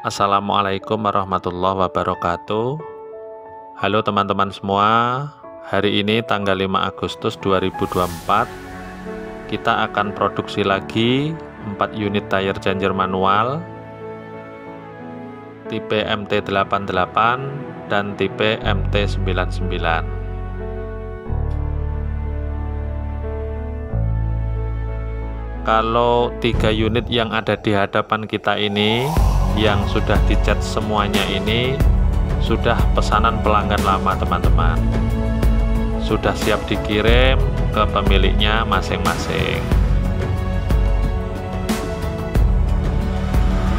Assalamualaikum warahmatullahi wabarakatuh. Halo teman-teman semua Hari ini tanggal 5 Agustus 2024 Kita akan produksi lagi 4 unit tire changer manual Tipe MT88 dan tipe MT99 kalau tiga unit yang ada di hadapan kita ini yang sudah dicat semuanya ini sudah pesanan pelanggan lama teman-teman. Sudah siap dikirim ke pemiliknya masing-masing.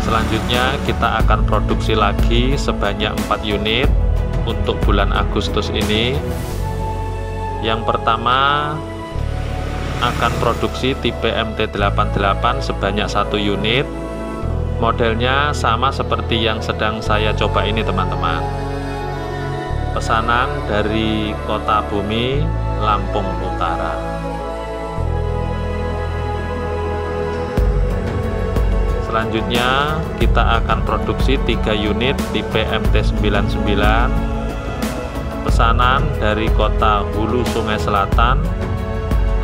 Selanjutnya kita akan produksi lagi sebanyak 4 unit untuk bulan Agustus ini. Yang pertama akan produksi tipe MT88 sebanyak satu unit modelnya sama seperti yang sedang saya coba ini teman-teman. Pesanan dari kota bumi Lampung Utara. Selanjutnya kita akan produksi 3 unit tipe MT99 pesanan dari kota Hulu Sungai Selatan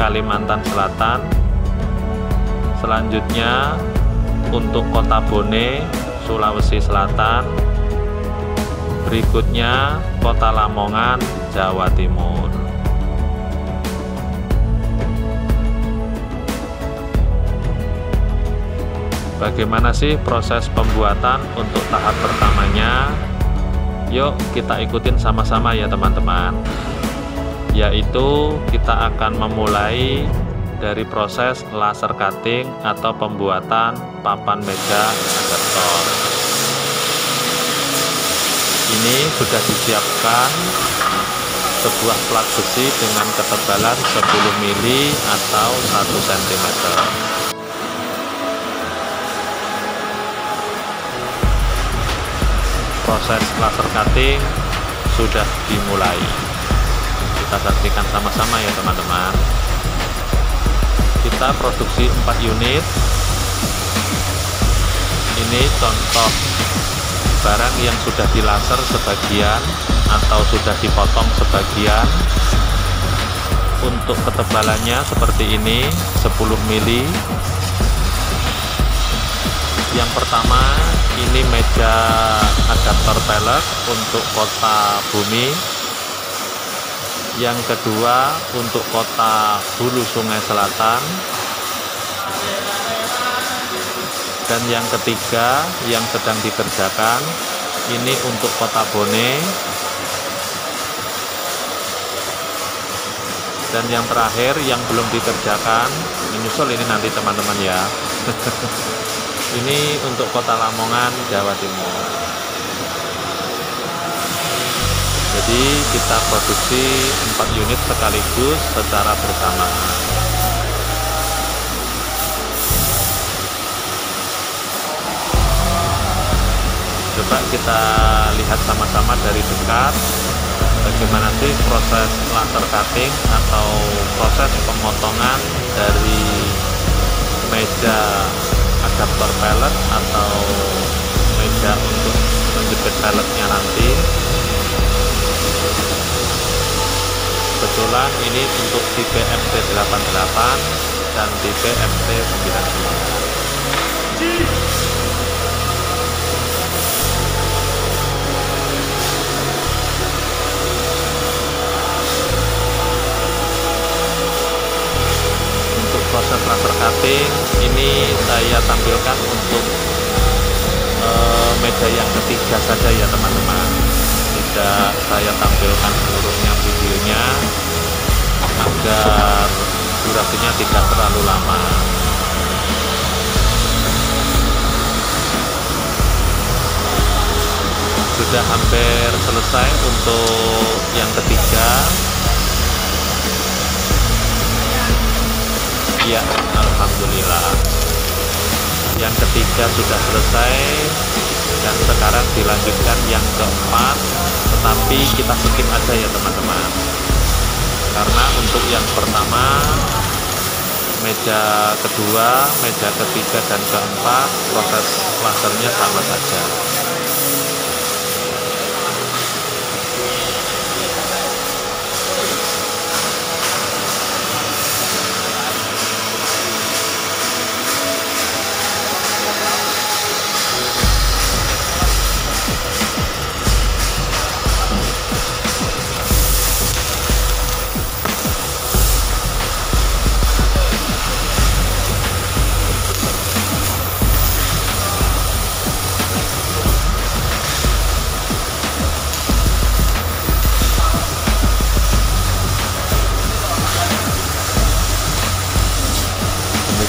Kalimantan Selatan. Selanjutnya untuk kota Bone Sulawesi Selatan. Berikutnya kota Lamongan Jawa Timur. Bagaimana sih proses pembuatan untuk tahap pertamanya? Yuk kita ikutin sama-sama ya teman-teman. Yaitu kita akan memulai dari proses laser cutting atau pembuatan papan meja adaptor ini sudah disiapkan sebuah plat besi dengan ketebalan 10 mili atau 1 cm proses laser cutting sudah dimulai. Kita saksikan sama-sama ya teman-teman kita produksi 4 unit. Ini contoh barang yang sudah dilaser sebagian atau sudah dipotong sebagian. Untuk ketebalannya seperti ini 10 mili. Yang pertama ini meja adaptor pelek untuk kota bumi yang kedua untuk kota Hulu Sungai Selatan. Dan yang ketiga yang sedang dikerjakan ini untuk kota Bone. Dan yang terakhir yang belum dikerjakan menyusul ini nanti teman-teman ya. Ini untuk kota Lamongan Jawa Timur jadi kita produksi 4 unit sekaligus secara bersamaan coba kita lihat sama-sama dari dekat bagaimana sih proses laser cutting atau proses pemotongan dari meja adaptor pellet atau meja untuk menjepit pelletnya nanti kebetulan ini untuk tipe MT88 dan tipe MT99 untuk proses laser cutting ini saya tampilkan untuk uh, meja yang ketiga saja ya teman-teman. Tidak saya tampilkan seluruhnya videonya agar durasinya tidak terlalu lama. Sudah hampir selesai untuk yang ketiga. Ya Alhamdulillah. Yang ketiga sudah selesai dan sekarang dilanjutkan yang keempat. Tetapi kita skip aja ya teman-teman karena untuk yang pertama meja kedua meja ketiga dan keempat proses lasernya sama saja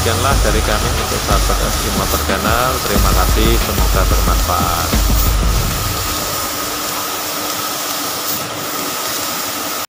demikianlah dari kami untuk sahabat Eskimo Channel terima kasih semoga bermanfaat